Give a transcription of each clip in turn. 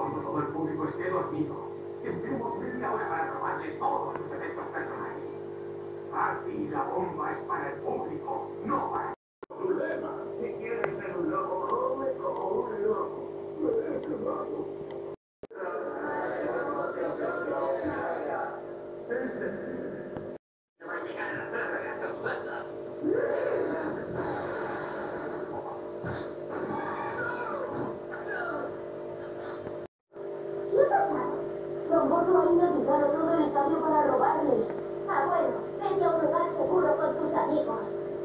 Cuando todo el público esté dormido, tendremos media hora para probarles todos sus efectos personales. Aquí la bomba es para el público, no para su lema. Si quieres ser un loco, come como un loco. Me he quemado. ¿Qué ha Los motos han ayudado todo el estadio para robarles. Ah, bueno, vete a un lugar seguro con tus amigos.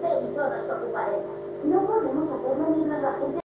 Ven y todos ocuparemos. No podemos hacerlo mientras la gente...